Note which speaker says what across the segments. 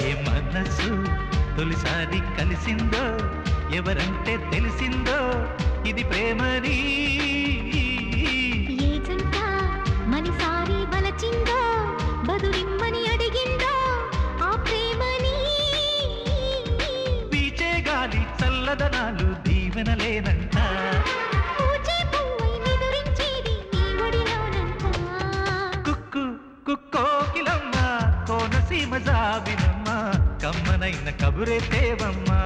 Speaker 1: ఏ మనసు తొలిసారి కలిసిందో ఎవరంటే తెలిసిందో ఇది ప్రేమని.
Speaker 2: ఏ జంట మనిసారి వలచిందో బదులిమ్మని అడిగిందో ఆ ప్రేమని.
Speaker 1: పీచే గాలి చల్లదనాలు దీవెనలేనంట సీమ జాబిలమ్మ కమ్మనైన కబురే తేవమ్మా.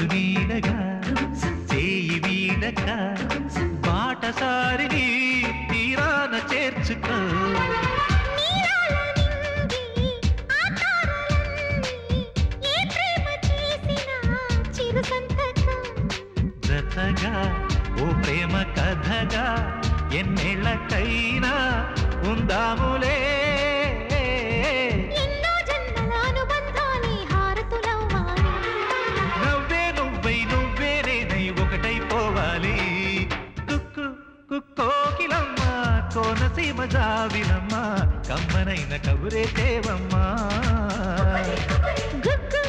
Speaker 1: తోడు నీడగా చేయి వీడక బాటసారిని తీరాన చేర్చుకో. జతగా ఓ ప్రేమ కథగా ఎన్నేళ్ళకైనా ఉందాములే. సీమ జావిలమ్మ కమ్మనైన కబురే తేవమ్మా
Speaker 2: గుగ్గు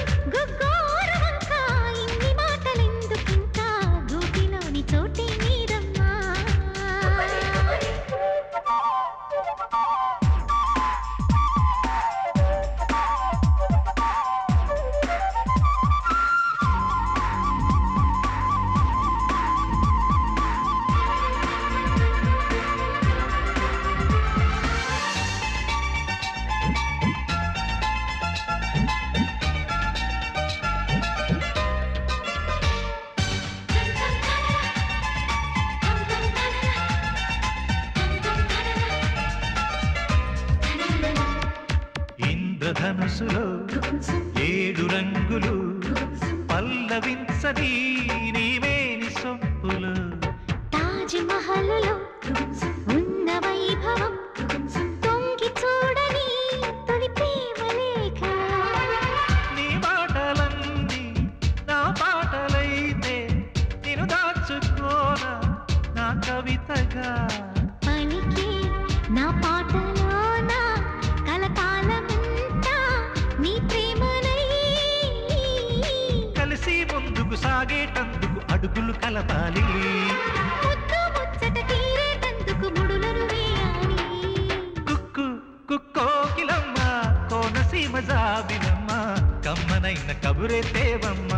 Speaker 2: చోటే నీరమ్మా
Speaker 1: ఇంద్రధనుసులో ఏడు రంగులు పల్లవించని నీవేని సొమ్ము సాగేటందుకు అడుగులు కలపాలి. కుక్కు కుక్కోకిలమ్మ కోనసీమ జాబిలమ్మ కమ్మనైన కబురే తేవమ్మ.